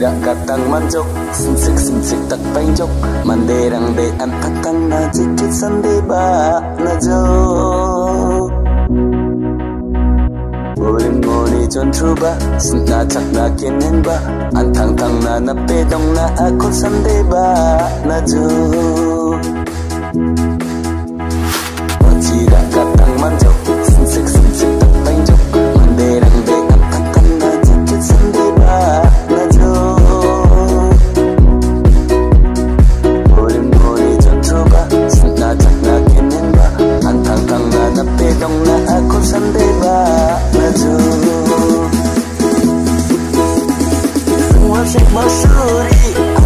ra katang manjok sinsik sinsik tak painjok mande rang de an tatang na jikit sande ba na jo Ulim ngoni chon tru ba Sinna chak na kinin ba. An thằng thằng na na pe đông na akon sande ba na jo से मशहूरी